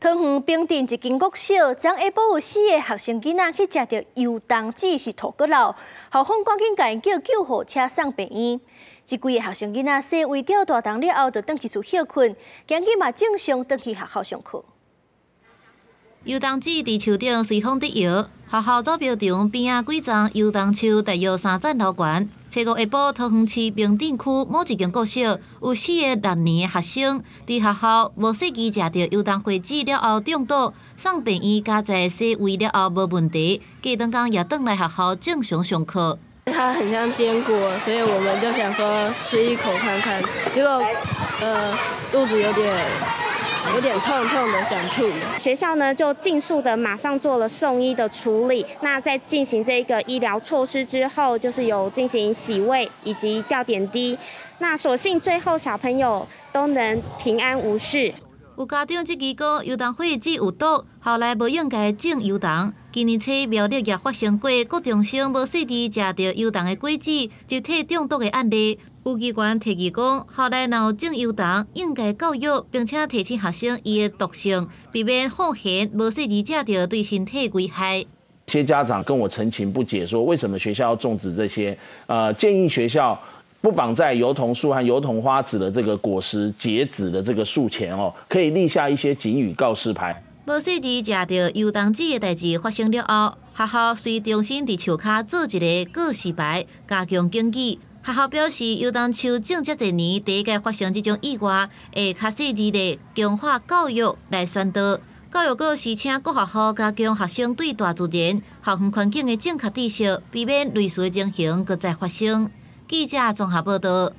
桃园平镇一间国小，昨下晡有四个学生囡仔去食到油桐子是吐骨老，校方赶紧赶叫救护车送病院。即几个学生囡仔说胃掉大肠了后，就回去厝休困，今日嘛正常回去学校上课。油桐子伫树顶随风伫摇，学校走标场边啊几丛油桐树大约三层楼高。初五下晡，桃园市平镇区某一间国小有四个六年的学生伫学校无细机食到油桐花籽了后中毒，送病院加在洗胃了后无问题，隔顿工也转来学校正常上课。它很像坚果，所以我们就想说吃一口看看，结果呃肚子有点。有点痛痛的，想吐。学校呢就尽速的马上做了送医的处理。那在进行这个医疗措施之后，就是有进行洗胃以及吊点滴。那所幸最后小朋友都能平安无事。有家长质疑过油桐会只有毒，后来无应该种油桐。今年初苗栗也发生过高中生无细致食到油桐的果子，就体中毒的案例。有机关提议讲，后来若有种油桐，应该教育并且提醒学生伊的毒性，避免放咸无细致食到对身体危害。些家长跟我陈情不解，说为什么学校要种植这些？呃，建议学校不妨在油桐树和油桐花籽的这个果实结籽的这个树前哦，可以立下一些警语告示牌。无细致食到油桐籽的代志发生了后，学校需重新伫树骹做一个告示牌，加强警惕。学校表示，油桐树种这一年第一届发生即种意外，会较细致地强化教育来宣导。教育局是请各学校加强学生对大自然、校园环境的正确知识，避免类似的情形搁再发生。记者综合报道。